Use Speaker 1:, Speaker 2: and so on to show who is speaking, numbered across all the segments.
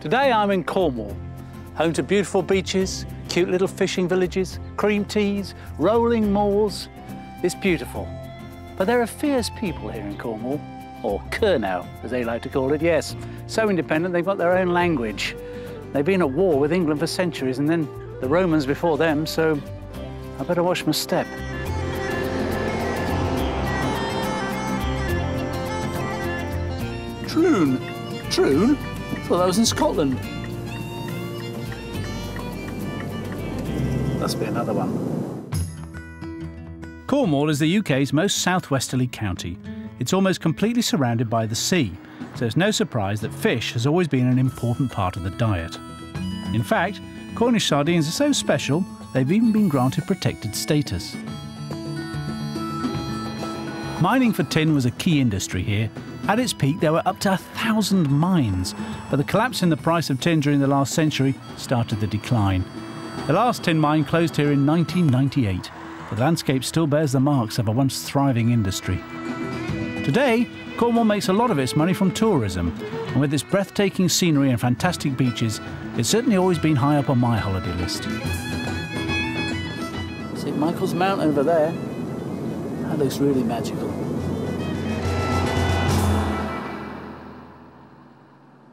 Speaker 1: Today I'm in Cornwall, home to beautiful beaches, cute little fishing villages, cream teas, rolling moors. It's beautiful. But there are fierce people here in Cornwall, or Kernow, as they like to call it, yes. So independent they've got their own language. They've been at war with England for centuries and then the Romans before them, so I better watch my step. Troon? Troon? I thought that was in Scotland. Must be another one. Cornwall is the UK's most southwesterly county. It's almost completely surrounded by the sea, so it's no surprise that fish has always been an important part of the diet. In fact, Cornish sardines are so special, they've even been granted protected status. Mining for tin was a key industry here. At its peak, there were up to a thousand mines, but the collapse in the price of tin during the last century started the decline. The last tin mine closed here in 1998, but the landscape still bears the marks of a once thriving industry. Today, Cornwall makes a lot of its money from tourism, and with its breathtaking scenery and fantastic beaches, it's certainly always been high up on my holiday list. St Michael's Mount over there. That looks really magical.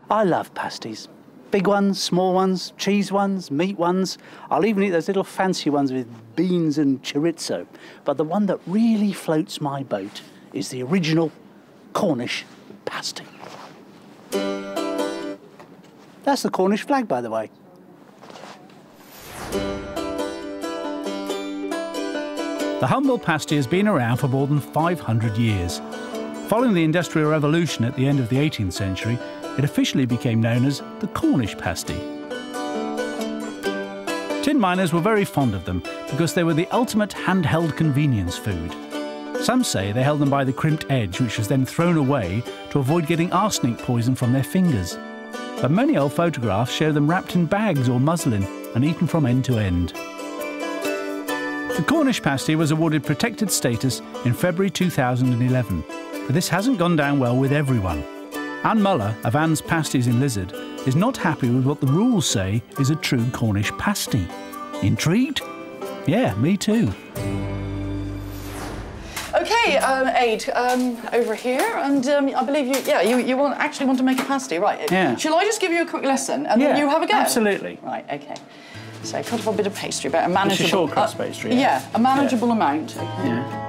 Speaker 1: I love pasties. Big ones, small ones, cheese ones, meat ones. I'll even eat those little fancy ones with beans and chorizo. But the one that really floats my boat is the original Cornish pasty. That's the Cornish flag, by the way. The humble pasty has been around for more than 500 years. Following the Industrial Revolution at the end of the 18th century, it officially became known as the Cornish pasty. Tin miners were very fond of them because they were the ultimate handheld convenience food. Some say they held them by the crimped edge, which was then thrown away to avoid getting arsenic poison from their fingers. But many old photographs show them wrapped in bags or muslin and eaten from end to end. The Cornish pasty was awarded protected status in February 2011, but this hasn't gone down well with everyone. Anne Muller of Anne's Pasties in Lizard is not happy with what the rules say is a true Cornish pasty. Intrigued? Yeah, me too.
Speaker 2: Okay, um, Ade, um, over here, and um, I believe you, yeah, you, you want, actually want to make a pasty, right?
Speaker 1: Yeah.
Speaker 2: Shall I just give you a quick lesson, and
Speaker 1: Yeah,
Speaker 2: then you have a go?
Speaker 1: absolutely.
Speaker 2: Right, okay. So cut up a bit of pastry, but a manageable...
Speaker 1: short crust
Speaker 2: uh,
Speaker 1: pastry, yeah?
Speaker 2: Yeah, a manageable amount. Okay.
Speaker 1: Yeah.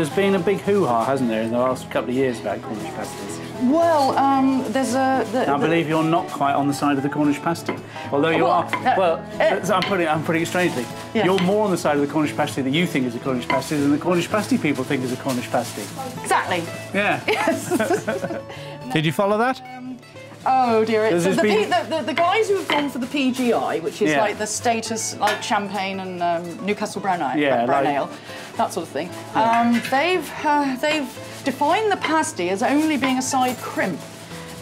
Speaker 1: There's been a big hoo-ha, hasn't there, in the last couple of years about Cornish pasties.
Speaker 2: Well, um, there's a... The,
Speaker 1: I
Speaker 2: the-
Speaker 1: believe you're not quite on the side of the Cornish pasty, although you
Speaker 2: Well,
Speaker 1: are.
Speaker 2: uh,
Speaker 1: Well,
Speaker 2: uh,
Speaker 1: I'm putting, I'm putting it strangely.
Speaker 2: Yeah.
Speaker 1: You're more on the side of the Cornish pasty that you think is a Cornish pasty than the Cornish pasty people think is a Cornish pasty.
Speaker 2: Exactly.
Speaker 1: Yeah. Yes. Did you follow that?
Speaker 2: Oh dear! It's,
Speaker 1: There's
Speaker 2: the,
Speaker 1: been-
Speaker 2: the, the, the guys who have gone for the PGI, which is
Speaker 1: Yeah.
Speaker 2: like the status, like champagne and um, Newcastle brown ale,
Speaker 1: Yeah,
Speaker 2: brown
Speaker 1: like-
Speaker 2: ale, that sort of thing. Um, they've uh, they've defined the pasty as only being a side crimp,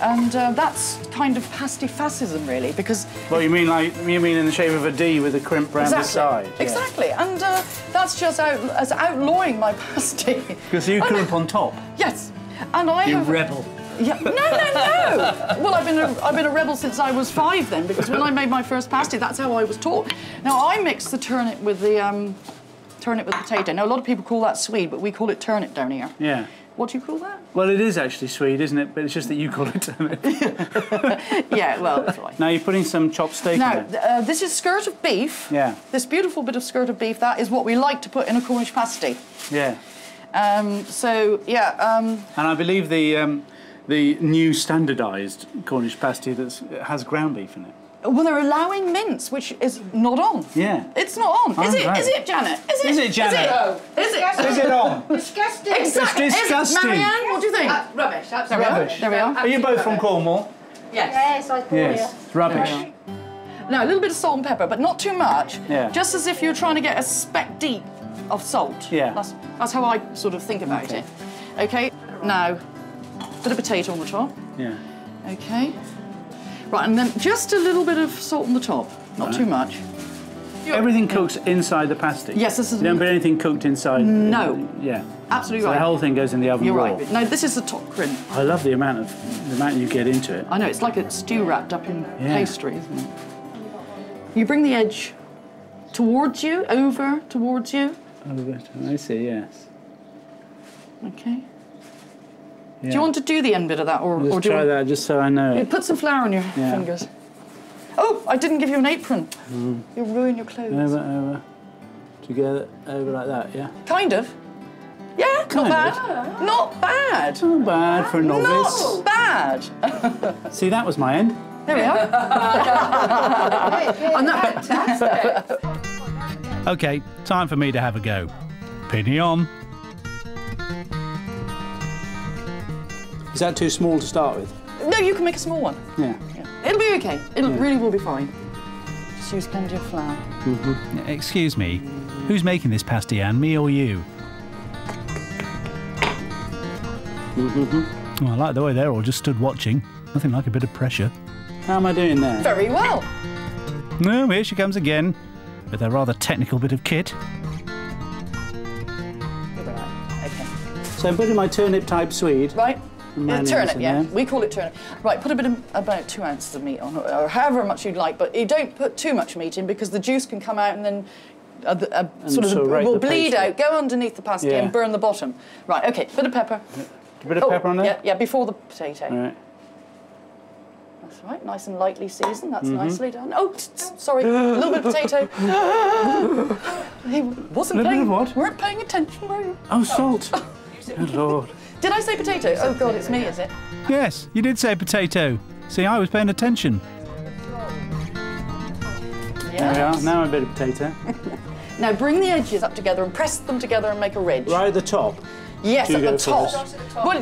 Speaker 2: and uh, that's kind of pasty fascism, really, because
Speaker 1: Well, you mean like you mean in the shape of a D with a crimp round the side? yeah.
Speaker 2: exactly, and uh, that's just out, as outlawing my pasty.
Speaker 1: Because you
Speaker 2: And-
Speaker 1: crimp on top.
Speaker 2: Yes, and I
Speaker 1: You
Speaker 2: have.
Speaker 1: rebel.
Speaker 2: Yeah. No, no, no. well, I've been a, I've been a rebel since I was five then, because when I made my first pasty, that's how I was taught. Now I mix the turnip with the um, turnip with potato. Now a lot of people call that Swede, but we call it turnip down here.
Speaker 1: Yeah.
Speaker 2: What do you call that?
Speaker 1: Well, it is actually sweet, isn't it? But it's just that you call it turnip.
Speaker 2: Yeah, well, that's right.
Speaker 1: now you're putting some chopped steak
Speaker 2: Now,
Speaker 1: in
Speaker 2: uh, this is skirt of beef.
Speaker 1: Yeah.
Speaker 2: This beautiful bit of skirt of beef, that is what we like to put in a Cornish pasty.
Speaker 1: Yeah.
Speaker 2: Um, so, yeah, um,
Speaker 1: And I believe the um, the new standardised Cornish pasty that has ground beef in it.
Speaker 2: well, they're allowing mince, which is not on.
Speaker 1: Yeah.
Speaker 2: It's not on. Is
Speaker 1: Oh,
Speaker 2: it?
Speaker 1: right.
Speaker 2: Is it, Janet? Is it?
Speaker 1: Is it, Janet?
Speaker 2: Is it?
Speaker 1: Is it on?
Speaker 3: Disgusting.
Speaker 2: Exactly.
Speaker 1: It's
Speaker 2: Is it?
Speaker 1: disgusting.
Speaker 2: Marianne, what do you think?
Speaker 3: That's rubbish. That's
Speaker 2: There.
Speaker 1: Rubbish.
Speaker 2: There we are.
Speaker 1: Are you both from Cornwall?
Speaker 2: Yes.
Speaker 3: Yes, I thought
Speaker 1: Yes. It's rubbish.
Speaker 2: Now, a little bit of salt and pepper, but not too much.
Speaker 1: Yeah.
Speaker 2: Just as if you're trying to get a speck deep of salt.
Speaker 1: Yeah.
Speaker 2: That's, that's how I sort of think about
Speaker 1: Okay.
Speaker 2: it. Okay, now, bit of potato on the top.
Speaker 1: Yeah.
Speaker 2: Okay. Right, and then just a little bit of salt on the top. Not too much.
Speaker 1: Everything cooks inside the pasty.
Speaker 2: Yes, this is-
Speaker 1: You don't put anything cooked inside.
Speaker 2: No.
Speaker 1: Yeah.
Speaker 2: Absolutely
Speaker 1: So
Speaker 2: right.
Speaker 1: the whole thing goes in the oven
Speaker 2: You're
Speaker 1: raw.
Speaker 2: right. No, this is the top crimp.
Speaker 1: I love the amount of the amount you get into it.
Speaker 2: I know, it's like a stew wrapped up in
Speaker 1: Yeah.
Speaker 2: pastry, isn't it? You bring the edge towards you, over towards you.
Speaker 1: But I see. Yes.
Speaker 2: Okay.
Speaker 1: Yeah.
Speaker 2: Do you want to do the end bit of that, or,
Speaker 1: Just
Speaker 2: or do you
Speaker 1: try
Speaker 2: want,
Speaker 1: that just so I know
Speaker 2: You
Speaker 1: it.
Speaker 2: put some flour on your
Speaker 1: Yeah.
Speaker 2: fingers. Oh, I didn't give you an apron.
Speaker 1: Mm.
Speaker 2: You'll ruin your clothes.
Speaker 1: Over, over, together, over like that. Yeah.
Speaker 2: Kind of. Yeah,
Speaker 1: Kind
Speaker 2: not
Speaker 1: of.
Speaker 2: bad. Not bad.
Speaker 1: Not bad for a novice.
Speaker 2: Not bad.
Speaker 1: See, that was my end.
Speaker 2: There we are. I'm not.
Speaker 3: Fantastic.
Speaker 1: Okay, time for me to have a go. Penny Is that too small to start with?
Speaker 2: No, you can make a small one.
Speaker 1: Yeah.
Speaker 2: It'll be okay. It really will be fine. Just use plenty of flour. Mm-hmm.
Speaker 1: Excuse me, who's making this pasty, Anne, me or you? Mm-hmm. Well, I like the way they're all just stood watching. Nothing like a bit of pressure. How am I doing there?
Speaker 2: Very well.
Speaker 1: No, here she comes again, with a rather technical bit of kit.
Speaker 2: Right. Okay.
Speaker 1: So I'm putting my turnip type Swede.
Speaker 2: Right. Yeah, turnip, yeah.
Speaker 1: there.
Speaker 2: We call it turnip. Right, put a bit of about two ounces of meat on, or- or however much you'd like, but you don't put too much meat in because the juice can come out and then uh, uh, sort of
Speaker 1: sort of
Speaker 2: will bleed out, go underneath the pasta
Speaker 1: Yeah.
Speaker 2: and burn the bottom. Right, okay, bit of pepper.
Speaker 1: A bit of
Speaker 2: Oh,
Speaker 1: pepper on there?
Speaker 2: Yeah, yeah, before the potato.
Speaker 1: Right.
Speaker 2: That's right, nice and lightly seasoned. That's
Speaker 1: Mm-hmm.
Speaker 2: nicely done. Oh, sorry, a little bit of potato. he wasn't
Speaker 1: bit
Speaker 2: paying.
Speaker 1: of what?
Speaker 2: Weren't paying attention, were you?
Speaker 1: Oh, salt. Good lord.
Speaker 2: Did I say potato? Oh God, it's me, is it?
Speaker 1: Yes, you did say potato. See, I was paying attention. There we are. Now a bit of potato.
Speaker 2: Now bring the edges up together and press them together and make a ridge.
Speaker 1: Right at the top.
Speaker 2: Yes,
Speaker 1: Do you
Speaker 2: at the top.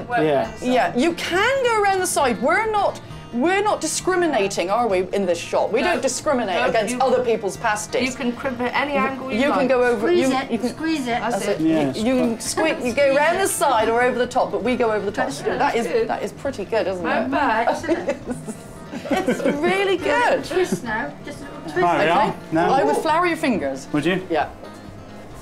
Speaker 2: Well,
Speaker 1: Yeah.
Speaker 2: yeah, you can go around the side. We're not. We're not discriminating, are we, in this shop? We
Speaker 3: No.
Speaker 2: don't discriminate
Speaker 3: No,
Speaker 2: against
Speaker 3: you-
Speaker 2: other people's pasties.
Speaker 3: You can crimp it any angle you,
Speaker 2: You
Speaker 3: like.
Speaker 2: can go over.
Speaker 4: Squeeze
Speaker 2: you,
Speaker 4: it,
Speaker 2: you can,
Speaker 4: squeeze it.
Speaker 3: That's it.
Speaker 1: Yes.
Speaker 2: You can squeeze. You go around the side or over the top, but we go over the top. That is
Speaker 3: good.
Speaker 2: that is pretty good, isn't
Speaker 3: Not
Speaker 2: it?
Speaker 3: bad.
Speaker 2: It's really good.
Speaker 4: Twist now, just a little twist.
Speaker 1: Right, we
Speaker 2: Okay.
Speaker 1: are. Now,
Speaker 2: I would flour your fingers.
Speaker 1: would you?
Speaker 2: Yeah.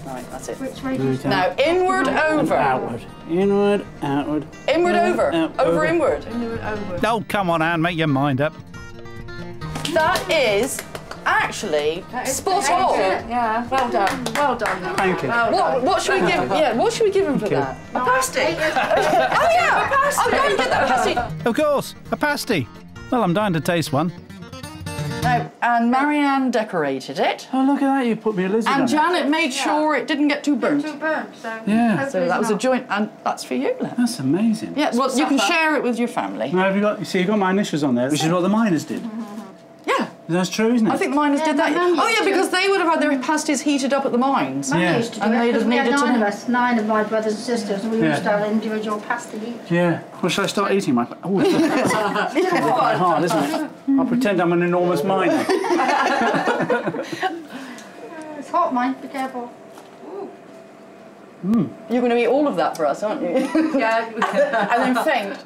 Speaker 2: Right, that's it.
Speaker 4: Which way do you
Speaker 2: Now inward over.
Speaker 1: Outward. Inward, outward.
Speaker 2: Inward over.
Speaker 1: Out,
Speaker 2: Over
Speaker 1: over.
Speaker 2: inward.
Speaker 3: Over.
Speaker 1: Oh, come on, Anne, make your mind up.
Speaker 2: That is actually spot
Speaker 3: Thank
Speaker 2: on.
Speaker 3: Yeah, well done. Well done. though.
Speaker 1: Thank you.
Speaker 3: Well
Speaker 2: What, what should we give? Yeah, what should we give him for that?
Speaker 3: A pasty.
Speaker 2: Oh yeah, a pasty. I'll go and get that pasty.
Speaker 1: Of course, a pasty. Well, I'm dying to taste one.
Speaker 2: Now, and Marianne decorated it,
Speaker 1: Oh, look at that, you put me a lizard
Speaker 2: and
Speaker 1: on it.
Speaker 2: Janet made sure it didn't get too burnt.
Speaker 4: Too burnt, so.
Speaker 1: Yeah.
Speaker 2: So that
Speaker 4: it's
Speaker 2: was a joint, and that's for you, Len.
Speaker 1: That's amazing.
Speaker 2: Yeah, well, you can share it with your family.
Speaker 1: Now, have you got, you see, you've got my initials on there, which is what the miners did.
Speaker 2: Yeah,
Speaker 1: That's true, isn't it?
Speaker 2: I think the miners oh,
Speaker 4: Yeah,
Speaker 2: did that. Oh yeah, because they would have had their pasties heated up at the mines.
Speaker 4: Mum
Speaker 1: Yeah.
Speaker 4: used to do
Speaker 2: And
Speaker 4: it
Speaker 2: they'd have
Speaker 4: because we had
Speaker 2: to
Speaker 4: nine of us, nine of my brothers and sisters, and we
Speaker 1: Yeah.
Speaker 4: used to have individual pasty each.
Speaker 1: Yeah. Well, shall I start eating my... Oh, it's quite hard, isn't it? I'll pretend I'm an enormous miner.
Speaker 4: It's hot, mine, be careful. Hmm.
Speaker 2: You're going to eat all of that for us, aren't you?
Speaker 3: Yeah.
Speaker 2: and then faint.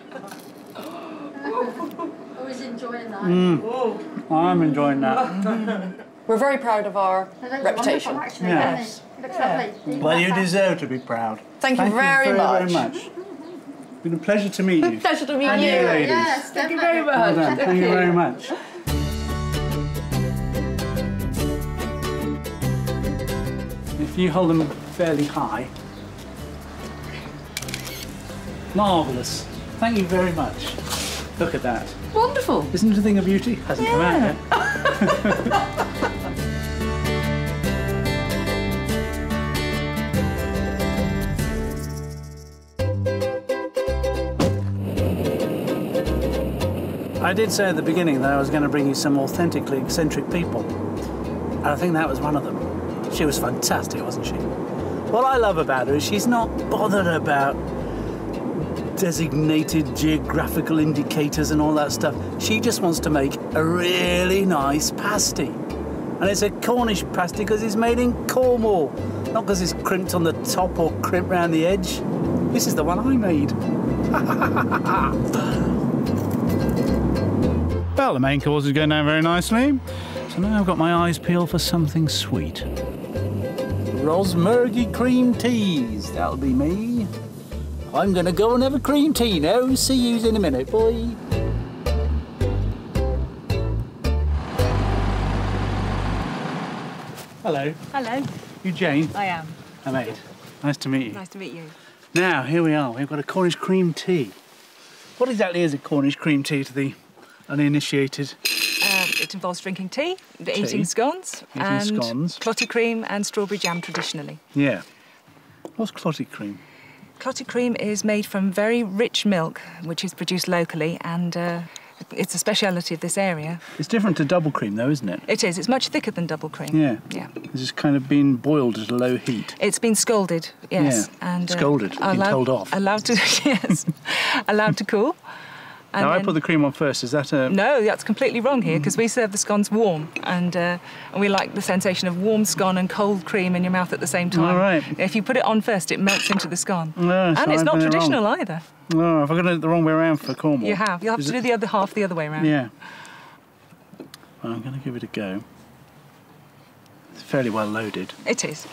Speaker 4: Always enjoying that. Mm. Oh.
Speaker 1: I'm enjoying that.
Speaker 2: We're very proud of our reputation.
Speaker 4: actually,
Speaker 1: Yes.
Speaker 4: don't they? It looks lovely.
Speaker 1: Well, you deserve to be proud.
Speaker 2: Thank you very
Speaker 1: very,
Speaker 2: much.
Speaker 1: very much. It's been a pleasure to meet you.
Speaker 2: Pleasure to meet
Speaker 1: And
Speaker 2: you.
Speaker 1: you, ladies.
Speaker 4: Yes,
Speaker 3: Thank you
Speaker 4: definitely.
Speaker 3: very
Speaker 1: Well
Speaker 3: much.
Speaker 1: Thank you very much. If you hold them fairly high. Marvellous. Thank you very much. Look at that.
Speaker 2: Wonderful.
Speaker 1: Isn't it a thing of beauty? Hasn't come out yet. I did say at the beginning that I was going to bring you some authentically eccentric people. And I think that was one of them. She was fantastic, wasn't she? What I love about her is she's not bothered about designated geographical indicators and all that stuff. She just wants to make a really nice pasty. And it's a Cornish pasty because it's made in Cornwall, not because it's crimped on the top or crimped round the edge. This is the one I made. Well, the main course is going down very nicely. So now I've got my eyes peeled for something sweet. Rosmergy cream teas. That'll be me. I'm gonna go and have a cream tea now. See you in a minute, boy. Hello.
Speaker 5: Hello,
Speaker 1: You Jane?
Speaker 5: I am.
Speaker 1: I'm Ed. Nice to meet you.
Speaker 5: Nice to meet you.
Speaker 1: Now, here we are. We've got a Cornish cream tea. What exactly is a Cornish cream tea to the uninitiated?
Speaker 5: Um, it involves drinking tea, eating scones,
Speaker 1: Eating
Speaker 5: and
Speaker 1: scones.
Speaker 5: clotted cream and strawberry jam traditionally.
Speaker 1: Yeah. What's clotted cream?
Speaker 5: Clotted cream is made from very rich milk, which is produced locally, and uh, it's a speciality of this area.
Speaker 1: It's different to double cream, though, isn't it?
Speaker 5: It is. It's much thicker than double cream.
Speaker 1: Yeah.
Speaker 5: Yeah.
Speaker 1: It's just kind of been boiled at a low heat.
Speaker 5: It's been scalded, yes,
Speaker 1: Yeah,
Speaker 5: and uh,
Speaker 1: scalded, been
Speaker 5: allowed,
Speaker 1: told off.
Speaker 5: Allowed to, yes, allowed to cool. And
Speaker 1: now, I put the cream on first. Is that a.
Speaker 5: No, that's completely wrong here because we serve the scones warm, and uh, and we like the sensation of warm scone and cold cream in your mouth at the same time.
Speaker 1: All right.
Speaker 5: If you put it on first, it melts into the scone.
Speaker 1: Ah, no, so
Speaker 5: and it's
Speaker 1: I've
Speaker 5: not
Speaker 1: done it
Speaker 5: traditional either.
Speaker 1: Oh, have I got it the wrong way around for Cornwall?
Speaker 5: You have. You'll have
Speaker 1: Is
Speaker 5: to
Speaker 1: it-
Speaker 5: do the other half the other way around.
Speaker 1: Yeah. Well, I'm going to give it a go. It's fairly well loaded.
Speaker 5: It is.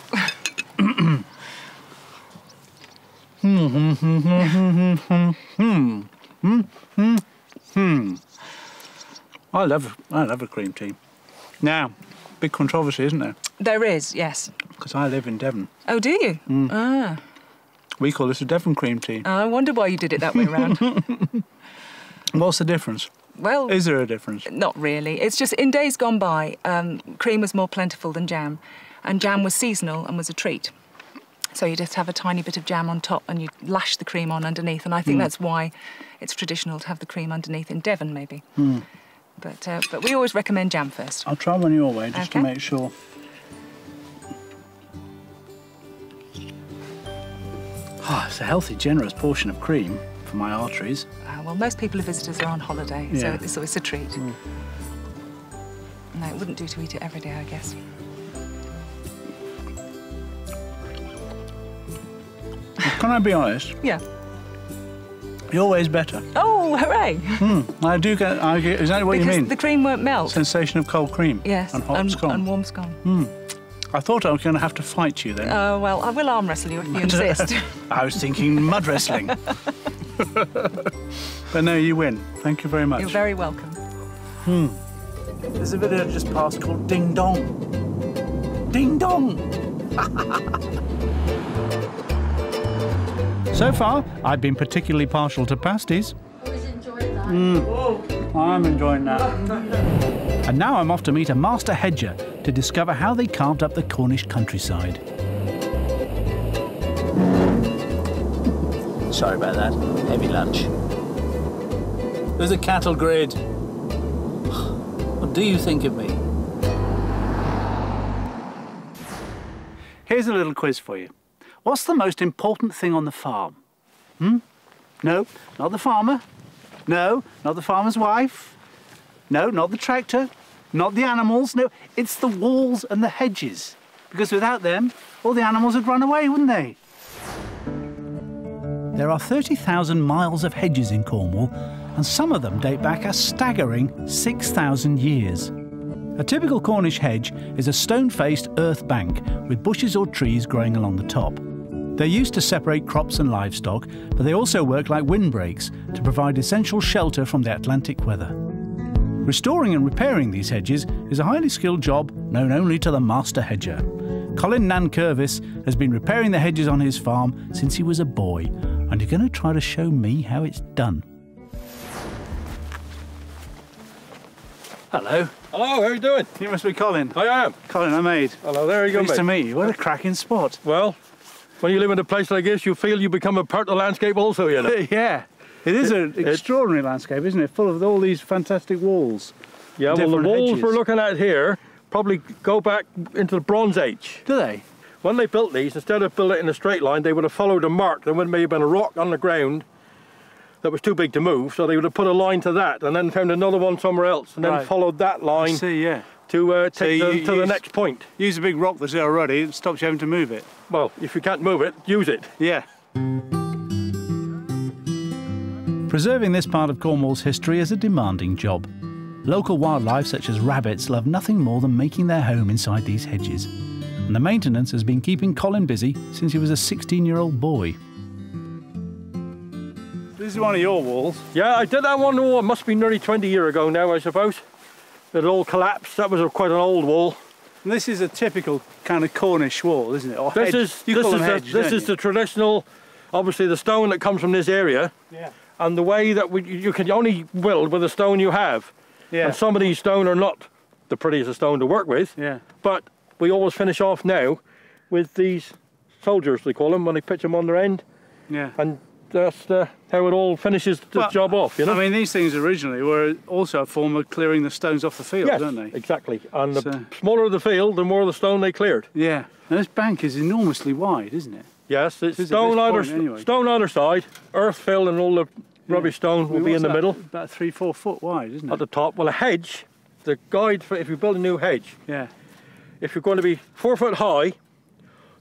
Speaker 1: I love, I love a cream tea. Now, big controversy, isn't there?
Speaker 5: there is, yes.
Speaker 1: Because I live in Devon.
Speaker 5: Oh, do you?
Speaker 1: Mm.
Speaker 5: Ah,
Speaker 1: We call this a Devon cream tea.
Speaker 5: I wonder why you did it that way around.
Speaker 1: What's the difference?
Speaker 5: well,
Speaker 1: Is there a difference?
Speaker 5: Not really. It's just in days gone by, um, cream was more plentiful than jam, and jam was seasonal and was a treat. So you just have a tiny bit of jam on top and you lash the cream on underneath, and I think that's why it's traditional to have the cream underneath in Devon, maybe. But uh, but we always recommend jam first.
Speaker 1: I'll try one your way just to make sure. Ah, it's a healthy, generous portion of cream for my arteries.
Speaker 5: Uh, well, most people who visit us are on holiday, so
Speaker 1: Yeah.
Speaker 5: it's, so it's a treat. No, it wouldn't do to eat it every day, I guess.
Speaker 1: Can I be honest?
Speaker 5: Yeah.
Speaker 1: You're always better.
Speaker 5: Oh, hooray!
Speaker 1: I do get, I get exactly what
Speaker 5: because
Speaker 1: you mean.
Speaker 5: the cream won't melt.
Speaker 1: Sensation of cold cream.
Speaker 5: yes,
Speaker 1: And hot
Speaker 5: and,
Speaker 1: scone.
Speaker 5: and warm scone.
Speaker 1: I thought I was going to have to fight you then.
Speaker 5: Oh, well, I will arm wrestle you if you insist.
Speaker 1: I was thinking mud wrestling. but no, you win. Thank you very much.
Speaker 5: You're very welcome. Hmm.
Speaker 1: There's a video just passed called Ding Dong. Ding Dong! so far, I've been particularly partial to pasties.
Speaker 4: Always enjoying that. Mm.
Speaker 1: I'm enjoying that. and now I'm off to meet a master hedger to discover how they carved up the Cornish countryside. Sorry about that. Heavy lunch. There's a cattle grid. What do you think of me? Here's a little quiz for you. What's the most important thing on the farm? Hmm? No, not the farmer. No, not the farmer's wife. No, not the tractor. Not the animals. No, it's the walls and the hedges. Because without them, all the animals would run away, wouldn't they? There are 30,000 miles of hedges in Cornwall, and some of them date back a staggering 6,000 years. A typical Cornish hedge is a stone faced earth bank with bushes or trees growing along the top. They're used to separate crops and livestock, but they also work like windbreaks to provide essential shelter from the Atlantic weather. Restoring and repairing these hedges is a highly skilled job known only to the master hedger. Colin Nankervis has been repairing the hedges on his farm since he was a boy, and he's going to try to show me how it's done. Hello,
Speaker 6: Hello, how are you doing?
Speaker 1: you must be Colin.
Speaker 6: I am.
Speaker 1: Colin, I'm Ade.
Speaker 6: Hello, there you go, Nice
Speaker 1: to meet you. What a cracking spot.
Speaker 6: Well, when you live in a place like this, you feel you become a part of the landscape also, you know.
Speaker 1: yeah, it is an extraordinary landscape, isn't it? Full of all these fantastic walls.
Speaker 6: yeah, well, the walls
Speaker 1: hedges.
Speaker 6: we're looking at here probably go back into the Bronze Age.
Speaker 1: Do they?
Speaker 6: When they built these, instead of building it in a straight line, they would have followed a mark. There would have maybe been a rock on the ground that was too big to move, so they would have put a line to that and then found another one somewhere else and then
Speaker 1: Right.
Speaker 6: followed that
Speaker 1: I
Speaker 6: line
Speaker 1: see, yeah.
Speaker 6: To uh, take
Speaker 1: you
Speaker 6: them to the next point.
Speaker 1: Use a big rock that's there already, it stops you having to move it.
Speaker 6: Well, if you can't move it, use it.
Speaker 1: Yeah. Preserving this part of Cornwall's history is a demanding job. Local wildlife, such as rabbits, love nothing more than making their home inside these hedges. And the maintenance has been keeping Colin busy since he was a 16 year old boy.
Speaker 7: This is one of your walls.
Speaker 6: Yeah, I did that one wall. It must be nearly 20 years ago now, I suppose. It all collapsed. That was a, quite an old wall.
Speaker 7: And this is a typical kind of Cornish wall, isn't it? Or
Speaker 6: This
Speaker 7: hedge.
Speaker 6: is
Speaker 7: you
Speaker 6: this is the, this is the traditional, obviously the stone that comes from this area,
Speaker 7: yeah.
Speaker 6: and the way that we, you can only build with the stone you have.
Speaker 7: Yeah.
Speaker 6: And some of these stone are not the prettiest stone to work with.
Speaker 7: Yeah.
Speaker 6: But we always finish off now with these soldiers, they call them, when they pitch them on their end,
Speaker 7: Yeah.
Speaker 6: and that's uh, how it all finishes the
Speaker 7: Well,
Speaker 6: job off. You know.
Speaker 7: I mean, these things originally were also a form of clearing the stones off the field,
Speaker 6: yes,
Speaker 7: don't they?
Speaker 6: exactly. And the
Speaker 7: So-
Speaker 6: smaller the field, the more the stone they cleared.
Speaker 7: Yeah. And this bank is enormously wide, isn't it?
Speaker 6: Yes, it's stone either
Speaker 7: point anyway.
Speaker 6: stone either side, earth fill, and all the rubbish stone
Speaker 7: I
Speaker 6: will
Speaker 7: mean,
Speaker 6: be in the
Speaker 7: that?
Speaker 6: middle
Speaker 7: About three, four foot wide, isn't it?
Speaker 6: at the top. Well, a hedge, the guide for if you build a new hedge,
Speaker 7: Yeah.
Speaker 6: if you're going to be four foot high,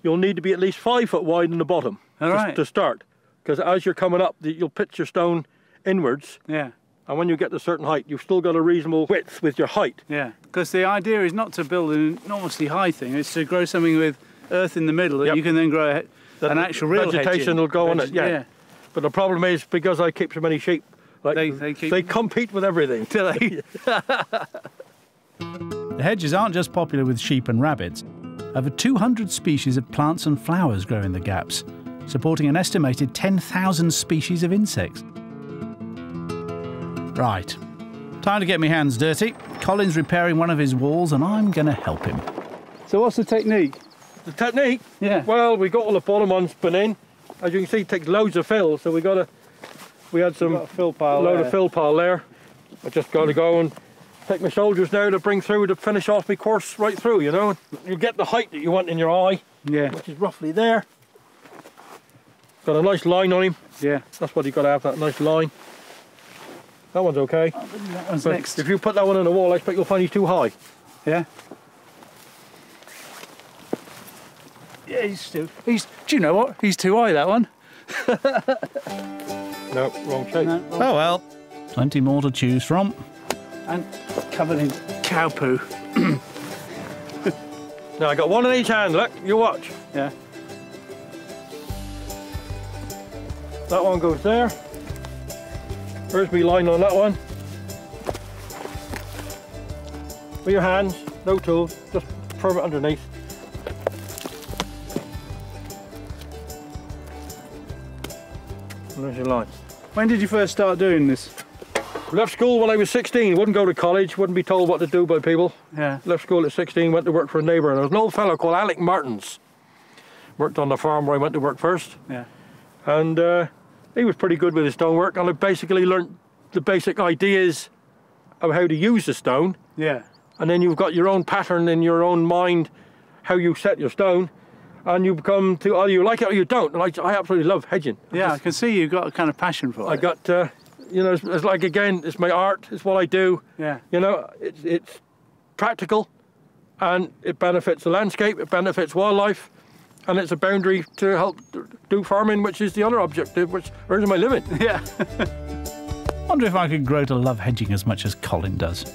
Speaker 6: you'll need to be at least five foot wide in the bottom
Speaker 7: All
Speaker 6: to,
Speaker 7: right.
Speaker 6: to start. Because as you're coming up, you'll pitch your stone inwards,
Speaker 7: Yeah.
Speaker 6: and when you get to a certain height, you've still got a reasonable width with your height.
Speaker 7: Yeah. Because the idea is not to build an enormously high thing, it's to grow something with earth in the middle that
Speaker 6: Yep.
Speaker 7: you can then grow a, an actual real
Speaker 6: vegetation will go on it, yeah. But the problem is because I keep so many sheep, like
Speaker 7: They- they keep-
Speaker 6: they compete with everything.
Speaker 7: Do they?
Speaker 1: The hedges aren't just popular with sheep and rabbits. Over 200 species of plants and flowers grow in the gaps, supporting an estimated 10,000 species of insects. Right, time to get my hands dirty. Colin's repairing one of his walls and I'm going to help him.
Speaker 7: so what's the technique?
Speaker 6: The technique,
Speaker 7: Yeah.
Speaker 6: well, we got all the bottom ones put in. As you can see, it takes loads of fill, so we got a, we had some
Speaker 7: a fill pile
Speaker 6: load
Speaker 7: there.
Speaker 6: of fill pile there. I just got to go and take my shoulders now to bring through to finish off my course right through, you know. You get the height that you want in your eye,
Speaker 7: Yeah.
Speaker 6: which is roughly there. Got a nice line on him.
Speaker 7: Yeah.
Speaker 6: That's what you got to have, that nice line. That one's okay.
Speaker 7: Oh, that one's
Speaker 6: But
Speaker 7: next.
Speaker 6: if you put that one on the wall, I expect you'll find he's too high.
Speaker 7: Yeah. Yeah, he's too. He's. Do you know what? He's too high. That one.
Speaker 6: No, wrong shape.
Speaker 7: No.
Speaker 1: Oh well, plenty more to choose from.
Speaker 7: And covered in cow poo.
Speaker 6: Now I got one in each hand, look, you watch.
Speaker 7: Yeah.
Speaker 6: That one goes there. There's me line on that one. With your hands, no tools, just firm it underneath. And there's your line.
Speaker 7: When did you first start doing this?
Speaker 6: Left school when I was 16, wouldn't go to college, wouldn't be told what to do by people.
Speaker 7: Yeah.
Speaker 6: Left school at 16, went to work for a neighbour, and there was an old fellow called Alec Martins. Worked on the farm where I went to work first.
Speaker 7: Yeah.
Speaker 6: And uh, he was pretty good with his stonework. And I basically learnt the basic ideas of how to use the stone,
Speaker 7: Yeah.
Speaker 6: and then you've got your own pattern in your own mind, how you set your stone, and you become to either you like it or you don't. And I, I absolutely love hedging.
Speaker 7: Yeah. I can see you've got a kind of passion for
Speaker 6: I
Speaker 7: it.
Speaker 6: I got, uh, you know, it's, it's like again, it's my art. It's what I do.
Speaker 7: Yeah.
Speaker 6: You know, it's, it's practical, and it benefits the landscape. It benefits wildlife. And it's a boundary to help do farming, which is the other objective, which earns my living.
Speaker 7: Yeah.
Speaker 1: Wonder if I could grow to love hedging as much as Colin does.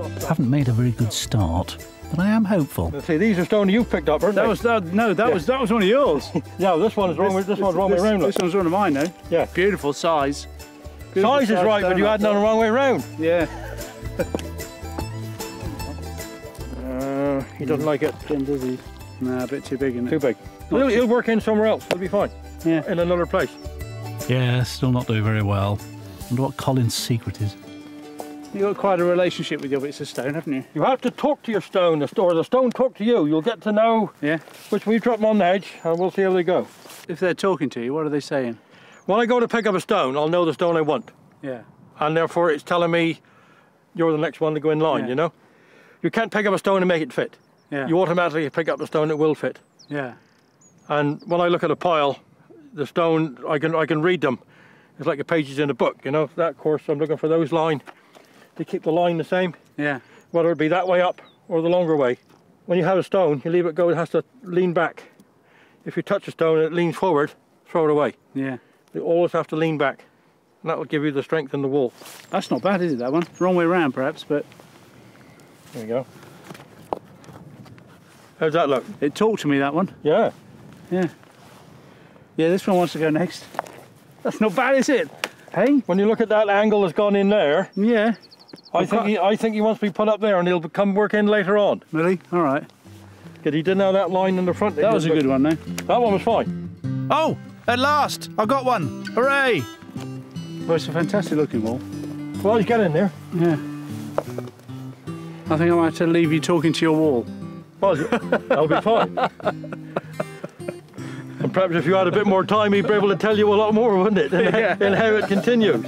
Speaker 1: I Haven't made a very good start, but I am hopeful.
Speaker 6: See, these are stones you picked up, aren't
Speaker 7: That
Speaker 6: they?
Speaker 7: was that. No, that
Speaker 6: Yeah.
Speaker 7: was that was one of yours.
Speaker 6: No, this one's wrong. with this, one's wrong way
Speaker 7: this,
Speaker 6: round. Look.
Speaker 7: This one's one of mine, though.
Speaker 6: Yeah.
Speaker 7: Beautiful size. Beautiful
Speaker 6: Size is right, but you had it on the wrong way round.
Speaker 7: Yeah.
Speaker 6: Uh, he doesn't like it.
Speaker 7: Then does he? Nah, a bit too big, isn't it?
Speaker 6: Too big. He'll, he'll work in somewhere else. He'll be fine.
Speaker 7: Yeah.
Speaker 6: In another place.
Speaker 1: Yeah, still not doing very well. Wonder what Colin's secret is.
Speaker 7: You've got quite a relationship with your bits of stone, haven't you?
Speaker 6: You have to talk to your stone, the or the stone talk to you. You'll get to know
Speaker 7: Yeah.
Speaker 6: which we drop them on the edge, and we'll see how they go.
Speaker 7: If they're talking to you, what are they saying?
Speaker 6: When I go to pick up a stone, I'll know the stone I want,
Speaker 7: Yeah.
Speaker 6: and therefore it's telling me you're the next one to go in line.
Speaker 7: Yeah.
Speaker 6: You know, you can't pick up a stone and make it fit.
Speaker 7: Yeah.
Speaker 6: You automatically pick up the stone that will fit.
Speaker 7: Yeah.
Speaker 6: And when I look at a pile, the stone, I can I can read them. It's like the pages in a book, you know. That course, I'm looking for those line to keep the line the same,
Speaker 7: Yeah.
Speaker 6: whether it be that way up or the longer way. When you have a stone, you leave it go, it has to lean back. If you touch a stone and it leans forward, throw it away.
Speaker 7: Yeah.
Speaker 6: You always have to lean back. And that will give you the strength in the wall.
Speaker 7: That's not bad, is it? That one. Wrong way round, perhaps, but
Speaker 6: There you go. How's that look?
Speaker 7: It talked to me, that one.
Speaker 6: Yeah.
Speaker 7: Yeah. Yeah, this one wants to go next. That's not bad, is it? Hey?
Speaker 6: When you look at that angle that's gone in there,
Speaker 7: Yeah.
Speaker 6: I think he, I think he wants to be put up there and he'll come work in later on.
Speaker 7: Really? All right.
Speaker 6: Because he didn't have that line in the front.
Speaker 7: That was a good one, though.
Speaker 6: That one was fine.
Speaker 1: Oh, at last! I got one! Hooray!
Speaker 7: Well, it's a fantastic looking wall.
Speaker 6: Well, he's get in there.
Speaker 7: Yeah. I think I might have to leave you talking to your wall.
Speaker 6: Well, that'll be fine. and perhaps if you had a bit more time, he'd be able to tell you a lot more, wouldn't it? And,
Speaker 7: Yeah.
Speaker 6: and how it continues.